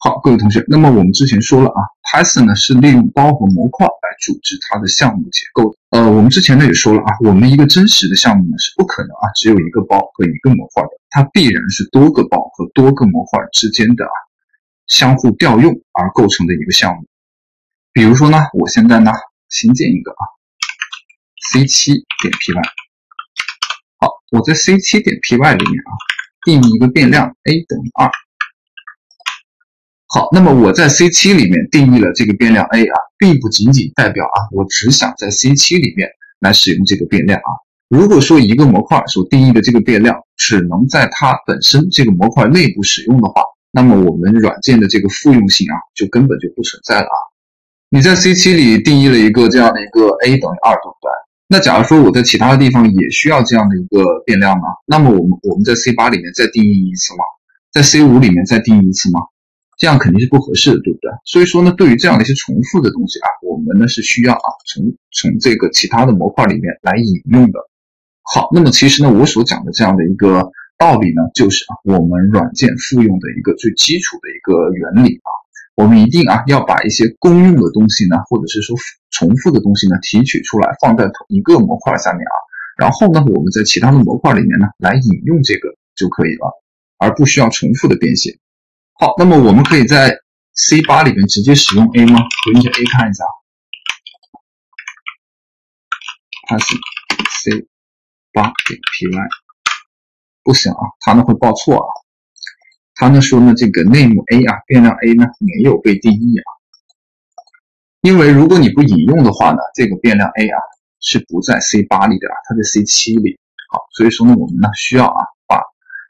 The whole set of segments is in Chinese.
好，各位同学，那么我们之前说了啊，Python 呢是利用包和模块来组织它的项目结构的。呃，我们之前呢也说了啊，我们一个真实的项目呢是不可能啊只有一个包和一个模块的，它必然是多个包和多个模块之间的啊相互调用而构成的一个项目。比如说呢，我现在呢新建一个啊 C7 点 py，好，我在 C7 点 py 里面啊定义一个变量 a 等于二。好，那么我在 C7 里面定义了这个变量 a 啊，并不仅仅代表啊，我只想在 C7 里面来使用这个变量啊。如果说一个模块所定义的这个变量只能在它本身这个模块内部使用的话，那么我们软件的这个复用性啊，就根本就不存在了啊。你在 C7 里定义了一个这样的一个 a 等于二，对不对？那假如说我在其他的地方也需要这样的一个变量呢，那么我们我们在 C8 里面再定义一次吗？在 C5 里面再定义一次吗？这样肯定是不合适的，对不对？所以说呢，对于这样的一些重复的东西啊，我们呢是需要啊从从这个其他的模块里面来引用的。好，那么其实呢，我所讲的这样的一个道理呢，就是啊我们软件复用的一个最基础的一个原理啊。我们一定啊要把一些公用的东西呢，或者是说重复的东西呢提取出来，放在同一个模块下面啊，然后呢我们在其他的模块里面呢来引用这个就可以了，而不需要重复的编写。好，那么我们可以在 C8 里面直接使用 A 吗？回一下 A 看一下它是 C8 点 py，不行啊，它呢会报错啊。它呢说呢这个 name A 啊，变量 A 呢没有被定义啊。因为如果你不引用的话呢，这个变量 A 啊是不在 C8 里的啊，它在 C7 里。好，所以说呢我们呢需要啊。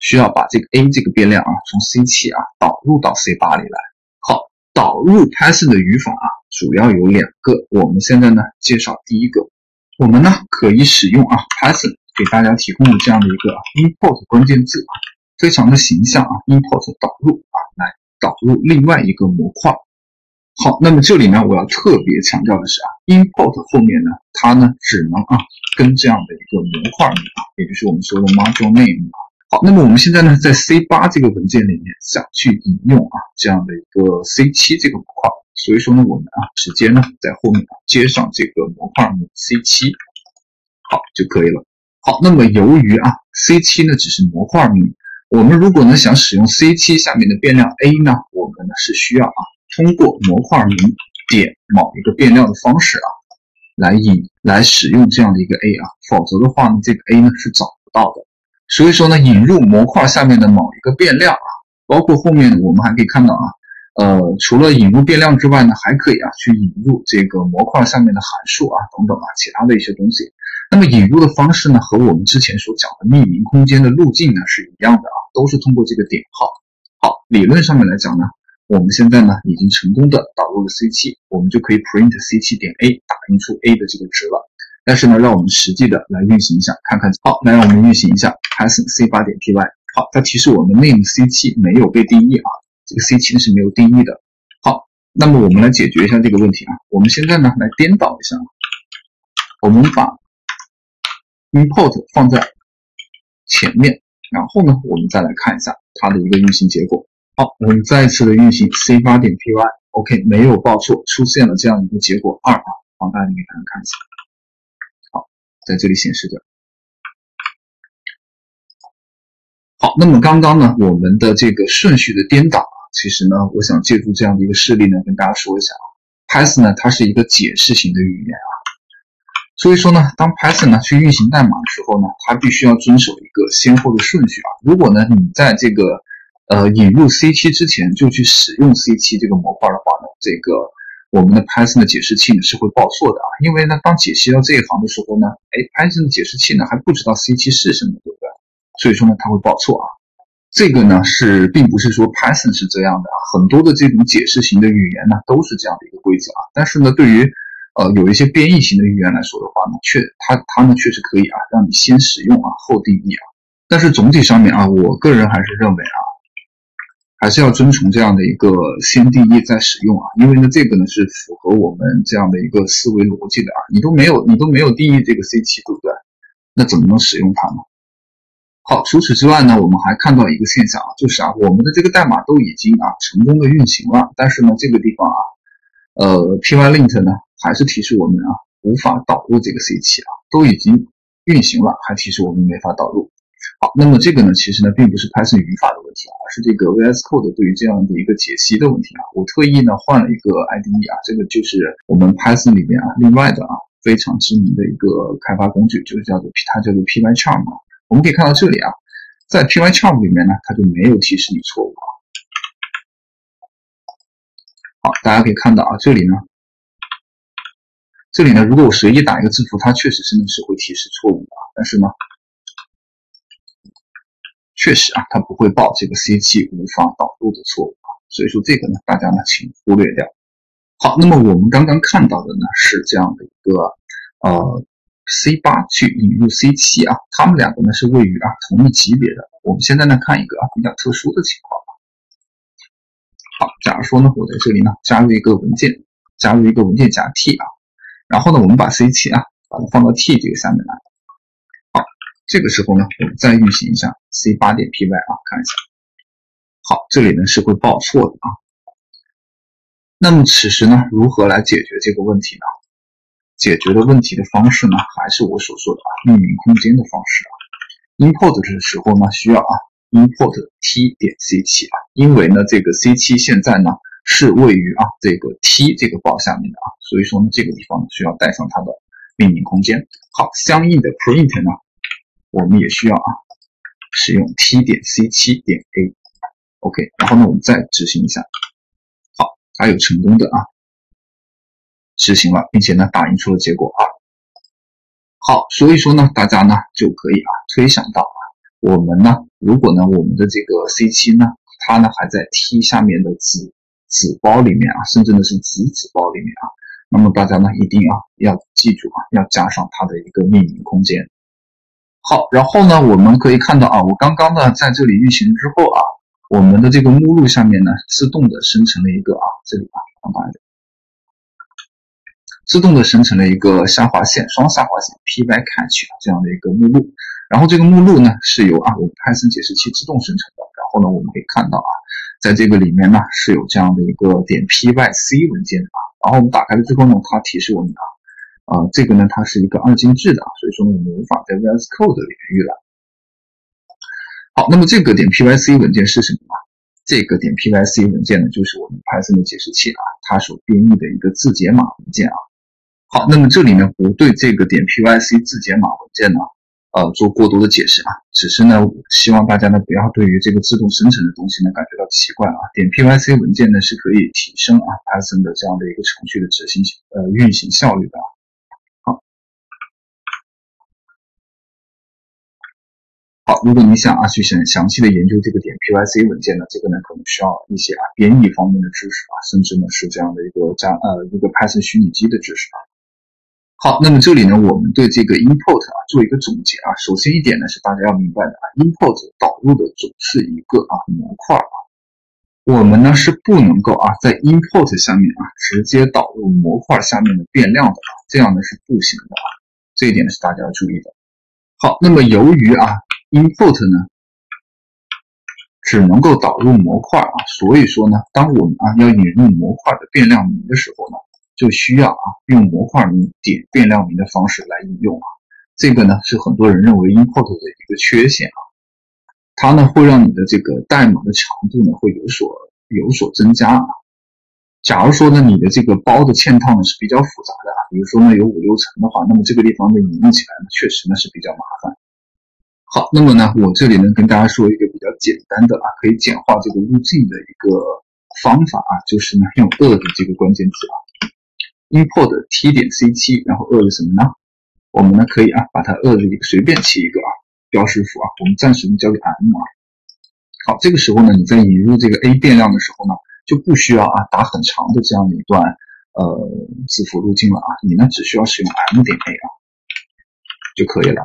需要把这个 a 这个变量啊，从 C7 啊导入到 C8 里来。好，导入 Python 的语法啊，主要有两个。我们现在呢介绍第一个，我们呢可以使用啊 Python 给大家提供的这样的一个 import 关键字啊，非常的形象啊，import 导入啊，来导入另外一个模块。好，那么这里呢我要特别强调的是啊，import 后面呢它呢只能啊跟这样的一个模块名啊，也就是我们说的 module name 啊。好，那么我们现在呢，在 C8 这个文件里面想去引用啊这样的一个 C7 这个模块，所以说呢，我们啊直接呢在后面接上这个模块名 C7，好就可以了。好，那么由于啊 C7 呢只是模块名，我们如果呢想使用 C7 下面的变量 A 呢，我们呢是需要啊通过模块名点某一个变量的方式啊来引来使用这样的一个 A 啊，否则的话呢，这个 A 呢是找不到的。所以说呢，引入模块下面的某一个变量啊，包括后面我们还可以看到啊，呃，除了引入变量之外呢，还可以啊去引入这个模块下面的函数啊等等啊其他的一些东西。那么引入的方式呢，和我们之前所讲的命名空间的路径呢是一样的啊，都是通过这个点号。好，理论上面来讲呢，我们现在呢已经成功的导入了 C7，我们就可以 print C7 点 A 打印出 A 的这个值了。但是呢，让我们实际的来运行一下，看看。好，来让我们运行一下 Python C8 点 py。好，它提示我们 name C7 没有被定义啊，这个 C7 呢是没有定义的。好，那么我们来解决一下这个问题啊。我们现在呢来颠倒一下，我们把 import 放在前面，然后呢我们再来看一下它的一个运行结果。好，我们再次的运行 C8 点 py，OK，没有报错，出现了这样一个结果二啊，放大一点给大家看一下。在这里显示着。好，那么刚刚呢，我们的这个顺序的颠倒啊，其实呢，我想借助这样的一个事例呢，跟大家说一下啊，Python 呢，它是一个解释型的语言啊，所以说呢，当 Python 呢去运行代码的时候呢，它必须要遵守一个先后的顺序啊。如果呢，你在这个呃引入 C7 之前就去使用 C7 这个模块的话呢，这个。我们的 Python 的解释器呢是会报错的啊，因为呢，当解析到这一行的时候呢，哎，Python 的解释器呢还不知道 C7 是什么，对不对？所以说呢，它会报错啊。这个呢是并不是说 Python 是这样的啊，很多的这种解释型的语言呢都是这样的一个规则啊。但是呢，对于呃有一些编译型的语言来说的话呢，确它它呢确实可以啊，让你先使用啊后定义啊。但是总体上面啊，我个人还是认为啊。还是要遵从这样的一个先定义再使用啊，因为呢，这个呢是符合我们这样的一个思维逻辑的啊。你都没有，你都没有定义这个 C7，对不对？那怎么能使用它呢？好，除此之外呢，我们还看到一个现象啊，就是啊，我们的这个代码都已经啊成功的运行了，但是呢，这个地方啊，呃，Pylint 呢还是提示我们啊无法导入这个 C7 啊，都已经运行了，还提示我们没法导入。好，那么这个呢，其实呢并不是 Python 语法的问题啊，而是这个 VS Code 对于这样的一个解析的问题啊。我特意呢换了一个 IDE 啊，这个就是我们 Python 里面啊另外的啊非常知名的一个开发工具，就是叫做它叫做 Pycharm。我们可以看到这里啊，在 Pycharm 里面呢，它就没有提示你错误啊。好，大家可以看到啊，这里呢，这里呢，如果我随意打一个字符，它确实是呢是会提示错误的啊，但是呢。确实啊，它不会报这个 C7 无法导入的错误啊，所以说这个呢，大家呢请忽略掉。好，那么我们刚刚看到的呢是这样的一个呃 C8 去引入 C7 啊，它们两个呢是位于啊同一级别的。我们现在呢看一个啊比较特殊的情况啊。好，假如说呢我在这里呢加入一个文件，加入一个文件夹 T 啊，然后呢我们把 C7 啊把它放到 T 这个下面来。这个时候呢，我们再运行一下 C 八点 py 啊，看一下。好，这里呢是会报错的啊。那么此时呢，如何来解决这个问题呢？解决的问题的方式呢，还是我所说的啊，命名空间的方式啊。import 的时候呢，需要啊 import t 点 c 七啊，因为呢这个 c 七现在呢是位于啊这个 t 这个包下面的啊，所以说呢这个地方需要带上它的命名空间。好，相应的 print 呢。我们也需要啊，使用 t 点 c 七点 a，OK，然后呢，我们再执行一下，好，它有成功的啊，执行了，并且呢，打印出了结果啊，好，所以说呢，大家呢就可以啊推想到啊，我们呢，如果呢，我们的这个 c 七呢，它呢还在 t 下面的子子包里面啊，甚至呢是子子包里面啊，那么大家呢一定啊要记住啊，要加上它的一个命名空间。好，然后呢，我们可以看到啊，我刚刚呢在这里运行之后啊，我们的这个目录下面呢，自动的生成了一个啊，这里啊，放大一点，自动的生成了一个下划线双下划线 pycatch 这样的一个目录。然后这个目录呢是由啊我们 Python 解释器自动生成的。然后呢，我们可以看到啊，在这个里面呢是有这样的一个点 pyc 文件啊。然后我们打开了之后呢，它提示我们啊。啊，这个呢，它是一个二进制的，所以说呢，我们无法在 VS Code 里面预览。好，那么这个点 pyc 文件是什么呢？这个点 pyc 文件呢，就是我们 Python 的解释器啊，它所编译的一个字节码文件啊。好，那么这里呢，不对这个点 pyc 字节码文件呢，呃，做过多的解释啊，只是呢，希望大家呢，不要对于这个自动生成的东西呢，感觉到奇怪啊。点 pyc 文件呢，是可以提升啊 Python 的这样的一个程序的执行呃运行效率的。好，如果你想啊去详详细的研究这个点 pyc 文件呢，这个呢可能需要一些啊编译方面的知识啊，甚至呢是这样的一个加呃一个 Python 虚拟机的知识啊。好，那么这里呢我们对这个 import 啊做一个总结啊，首先一点呢是大家要明白的啊，import 导入的总是一个啊模块啊，我们呢是不能够啊在 import 下面啊直接导入模块下面的变量的啊，这样呢是不行的啊，这一点是大家要注意的。好，那么由于啊 import 呢，只能够导入模块啊，所以说呢，当我们啊要引入模块的变量名的时候呢，就需要啊用模块名点变量名的方式来引用啊，这个呢是很多人认为 import 的一个缺陷啊，它呢会让你的这个代码的长度呢会有所有所增加啊。假如说呢你的这个包的嵌套呢是比较复杂的啊，比如说呢有五六层的话，那么这个地方的引用起来呢确实呢是比较麻烦。好，那么呢，我这里呢跟大家说一个比较简单的啊，可以简化这个路径的一个方法啊，就是呢用 a 的这个关键字啊，import t 点 c 七，然后 a 是什么呢？我们呢可以啊把它 a 的一个随便起一个啊标识符啊，我们暂时呢交给 m 啊。好，这个时候呢你在引入这个 a 变量的时候呢，就不需要啊打很长的这样的一段呃字符路径了啊，你呢只需要使用 m 点 a 啊就可以了。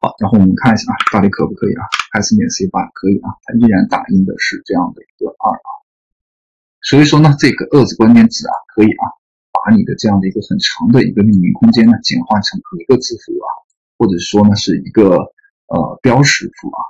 好，然后我们看一下啊，到底可不可以啊？Python 点 C 八可以啊，它依然打印的是这样的一个二啊。所以说呢，这个二字关键字啊，可以啊，把你的这样的一个很长的一个命名空间呢，简化成一个字符啊，或者说呢，是一个呃标识符啊。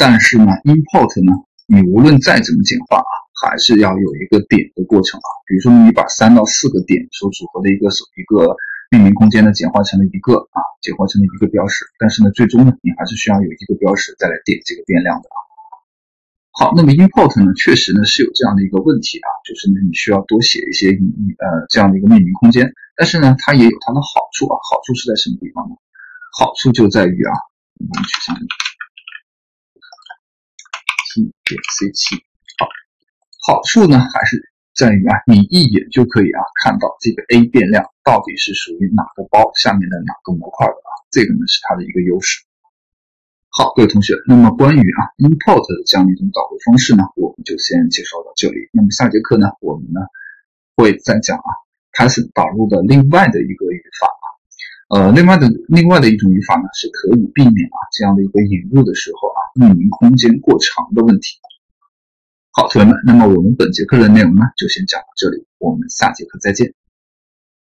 但是呢，import 呢，你无论再怎么简化啊，还是要有一个点的过程啊。比如说你把三到四个点所组合的一个一个命名空间呢，简化成了一个啊，简化成了一个标识。但是呢，最终呢，你还是需要有一个标识再来点这个变量的啊。好，那么 import 呢，确实呢是有这样的一个问题啊，就是呢你需要多写一些呃这样的一个命名空间。但是呢，它也有它的好处啊，好处是在什么地方呢？好处就在于啊，我们取消。t 点 c 七，好，好处呢还是在于啊，你一眼就可以啊看到这个 a 变量到底是属于哪个包下面的哪个模块的啊，这个呢是它的一个优势。好，各位同学，那么关于啊 import 的这样一种导入方式呢，我们就先介绍到这里。那么下节课呢，我们呢会再讲啊 Python 导入的另外的一个语法啊。呃，另外的另外的一种语法呢，是可以避免啊这样的一个引入的时候啊命名空间过长的问题。好，同学们，那么我们本节课的内容呢，就先讲到这里，我们下节课再见。